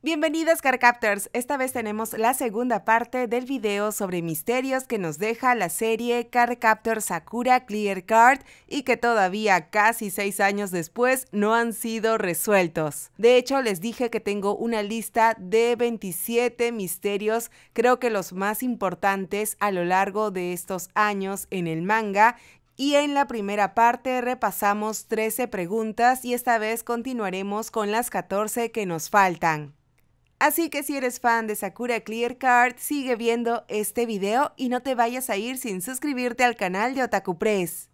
Bienvenidos Carcaptors, esta vez tenemos la segunda parte del video sobre misterios que nos deja la serie Carcaptor Sakura Clear Card y que todavía casi 6 años después no han sido resueltos. De hecho les dije que tengo una lista de 27 misterios, creo que los más importantes a lo largo de estos años en el manga y en la primera parte repasamos 13 preguntas y esta vez continuaremos con las 14 que nos faltan. Así que si eres fan de Sakura Clear Card, sigue viendo este video y no te vayas a ir sin suscribirte al canal de Otaku Press.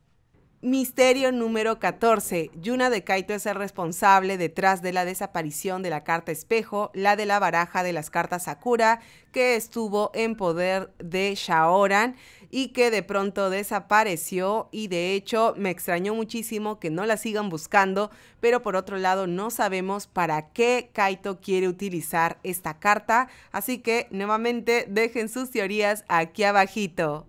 Misterio número 14. Yuna de Kaito es el responsable detrás de la desaparición de la carta espejo, la de la baraja de las cartas Sakura, que estuvo en poder de Shaoran y que de pronto desapareció y de hecho me extrañó muchísimo que no la sigan buscando, pero por otro lado no sabemos para qué Kaito quiere utilizar esta carta, así que nuevamente dejen sus teorías aquí abajito.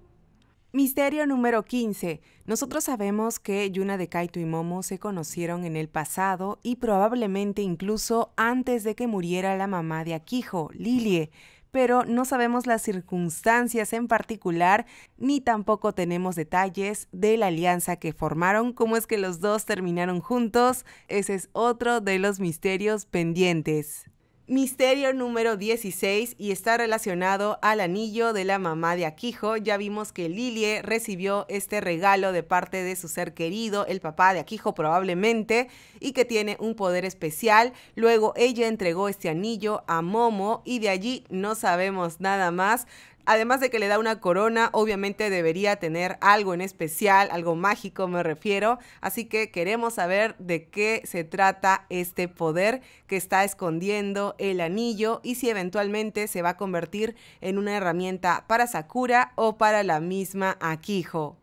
Misterio número 15. Nosotros sabemos que Yuna de Kaito y Momo se conocieron en el pasado y probablemente incluso antes de que muriera la mamá de Akijo, Lilie pero no sabemos las circunstancias en particular ni tampoco tenemos detalles de la alianza que formaron, cómo es que los dos terminaron juntos, ese es otro de los misterios pendientes. Misterio número 16 y está relacionado al anillo de la mamá de Akijo. Ya vimos que Lilie recibió este regalo de parte de su ser querido, el papá de Akijo probablemente, y que tiene un poder especial. Luego ella entregó este anillo a Momo y de allí no sabemos nada más. Además de que le da una corona, obviamente debería tener algo en especial, algo mágico me refiero. Así que queremos saber de qué se trata este poder que está escondiendo el anillo y si eventualmente se va a convertir en una herramienta para Sakura o para la misma Akiho.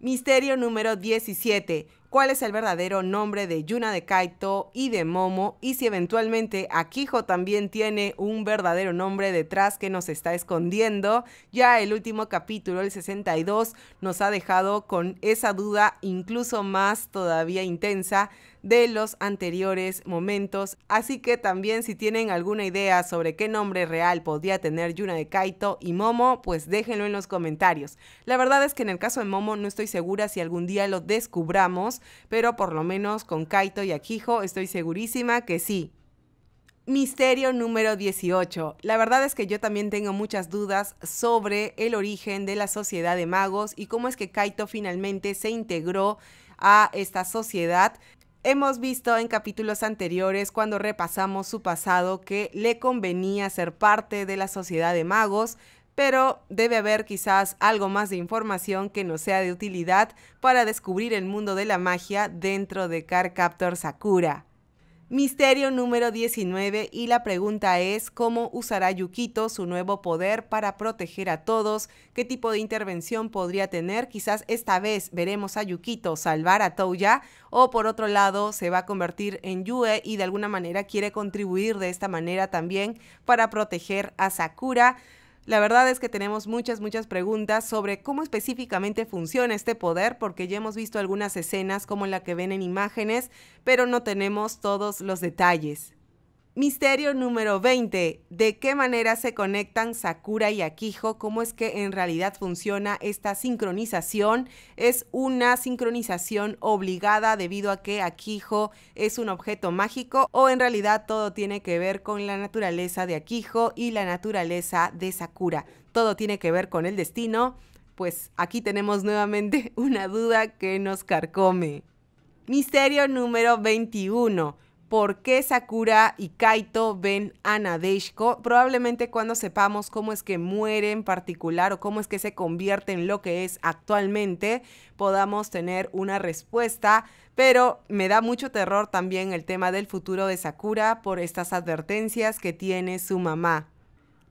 Misterio número 17 cuál es el verdadero nombre de Yuna de Kaito y de Momo y si eventualmente Akiho también tiene un verdadero nombre detrás que nos está escondiendo. Ya el último capítulo, el 62, nos ha dejado con esa duda incluso más todavía intensa de los anteriores momentos. Así que también si tienen alguna idea sobre qué nombre real podría tener Yuna de Kaito y Momo, pues déjenlo en los comentarios. La verdad es que en el caso de Momo no estoy segura si algún día lo descubramos, pero por lo menos con Kaito y Akijo estoy segurísima que sí. Misterio número 18. La verdad es que yo también tengo muchas dudas sobre el origen de la sociedad de magos y cómo es que Kaito finalmente se integró a esta sociedad. Hemos visto en capítulos anteriores cuando repasamos su pasado que le convenía ser parte de la sociedad de magos, pero debe haber quizás algo más de información que nos sea de utilidad para descubrir el mundo de la magia dentro de Captor Sakura. Misterio número 19 y la pregunta es cómo usará Yukito su nuevo poder para proteger a todos, qué tipo de intervención podría tener, quizás esta vez veremos a Yukito salvar a Touya o por otro lado se va a convertir en Yue y de alguna manera quiere contribuir de esta manera también para proteger a Sakura. La verdad es que tenemos muchas, muchas preguntas sobre cómo específicamente funciona este poder, porque ya hemos visto algunas escenas como la que ven en imágenes, pero no tenemos todos los detalles. Misterio número 20. ¿De qué manera se conectan Sakura y Akijo? ¿Cómo es que en realidad funciona esta sincronización? ¿Es una sincronización obligada debido a que Akijo es un objeto mágico o en realidad todo tiene que ver con la naturaleza de Akijo y la naturaleza de Sakura? Todo tiene que ver con el destino. Pues aquí tenemos nuevamente una duda que nos carcome. Misterio número 21 por qué Sakura y Kaito ven a Nadeshiko, probablemente cuando sepamos cómo es que muere en particular o cómo es que se convierte en lo que es actualmente, podamos tener una respuesta. Pero me da mucho terror también el tema del futuro de Sakura por estas advertencias que tiene su mamá.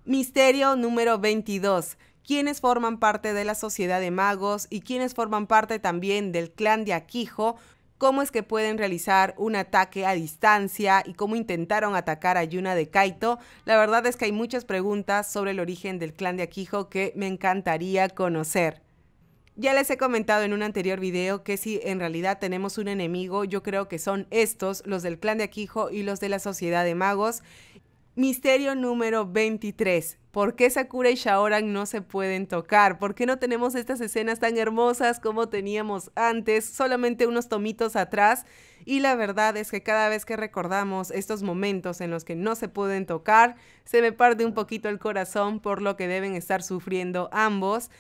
Misterio número 22 quienes forman parte de la sociedad de magos y quienes forman parte también del clan de Akijo cómo es que pueden realizar un ataque a distancia y cómo intentaron atacar a Yuna de Kaito. La verdad es que hay muchas preguntas sobre el origen del clan de Akijo que me encantaría conocer. Ya les he comentado en un anterior video que si en realidad tenemos un enemigo, yo creo que son estos, los del clan de Akijo y los de la Sociedad de Magos. Misterio número 23. ¿Por qué Sakura y Shaoran no se pueden tocar? ¿Por qué no tenemos estas escenas tan hermosas como teníamos antes, solamente unos tomitos atrás? Y la verdad es que cada vez que recordamos estos momentos en los que no se pueden tocar, se me parte un poquito el corazón por lo que deben estar sufriendo ambos.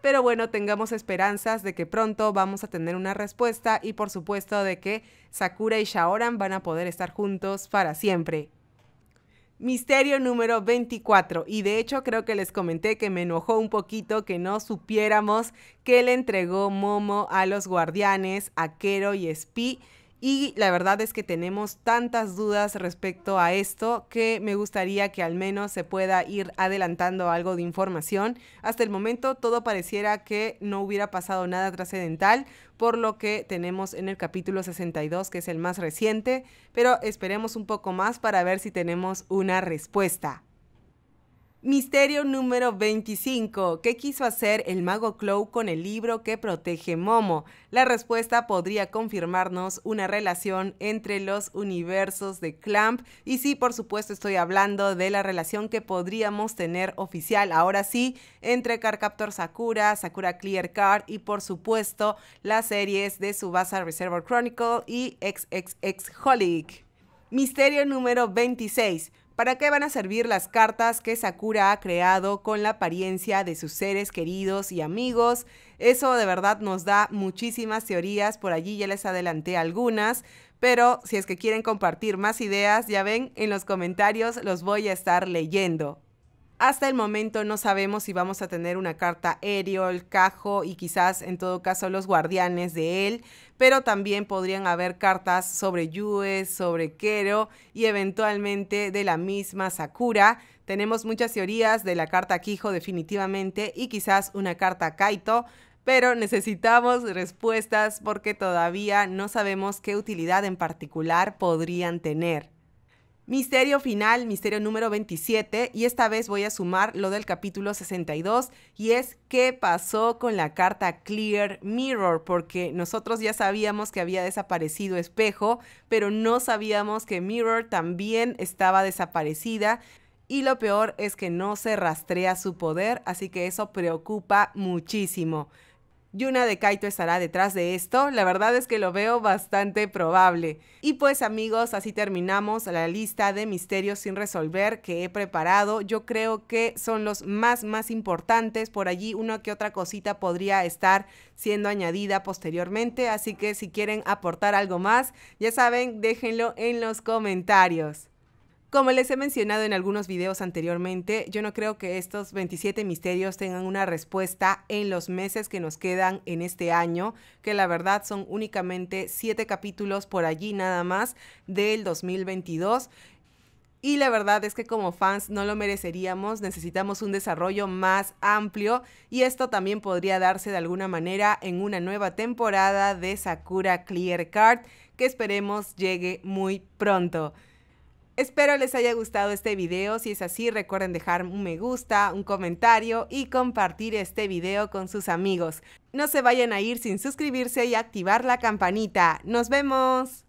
Pero bueno, tengamos esperanzas de que pronto vamos a tener una respuesta y por supuesto de que Sakura y Shaoran van a poder estar juntos para siempre. Misterio número 24. Y de hecho creo que les comenté que me enojó un poquito que no supiéramos que le entregó Momo a los guardianes, a Kero y Spi y la verdad es que tenemos tantas dudas respecto a esto que me gustaría que al menos se pueda ir adelantando algo de información. Hasta el momento todo pareciera que no hubiera pasado nada trascendental, por lo que tenemos en el capítulo 62, que es el más reciente, pero esperemos un poco más para ver si tenemos una respuesta. Misterio número 25. ¿Qué quiso hacer el mago Clow con el libro que protege Momo? La respuesta podría confirmarnos una relación entre los universos de Clamp y sí, por supuesto estoy hablando de la relación que podríamos tener oficial ahora sí entre Cardcaptor Sakura, Sakura Clear Card y por supuesto las series de Subasa Reservoir Chronicle y XXX Holic. Misterio número 26. ¿Para qué van a servir las cartas que Sakura ha creado con la apariencia de sus seres queridos y amigos? Eso de verdad nos da muchísimas teorías, por allí ya les adelanté algunas, pero si es que quieren compartir más ideas, ya ven, en los comentarios los voy a estar leyendo. Hasta el momento no sabemos si vamos a tener una carta Ariel, Cajo y quizás en todo caso los guardianes de él, pero también podrían haber cartas sobre Yue, sobre Kero y eventualmente de la misma Sakura. Tenemos muchas teorías de la carta Kijo definitivamente y quizás una carta Kaito, pero necesitamos respuestas porque todavía no sabemos qué utilidad en particular podrían tener. Misterio final, misterio número 27, y esta vez voy a sumar lo del capítulo 62, y es qué pasó con la carta Clear Mirror, porque nosotros ya sabíamos que había desaparecido espejo, pero no sabíamos que Mirror también estaba desaparecida. Y lo peor es que no se rastrea su poder, así que eso preocupa muchísimo. Yuna de Kaito estará detrás de esto, la verdad es que lo veo bastante probable. Y pues amigos, así terminamos la lista de misterios sin resolver que he preparado. Yo creo que son los más más importantes, por allí una que otra cosita podría estar siendo añadida posteriormente, así que si quieren aportar algo más, ya saben, déjenlo en los comentarios. Como les he mencionado en algunos videos anteriormente, yo no creo que estos 27 misterios tengan una respuesta en los meses que nos quedan en este año, que la verdad son únicamente 7 capítulos por allí nada más del 2022. Y la verdad es que como fans no lo mereceríamos, necesitamos un desarrollo más amplio y esto también podría darse de alguna manera en una nueva temporada de Sakura Clear Card que esperemos llegue muy pronto. Espero les haya gustado este video, si es así recuerden dejar un me gusta, un comentario y compartir este video con sus amigos. No se vayan a ir sin suscribirse y activar la campanita. ¡Nos vemos!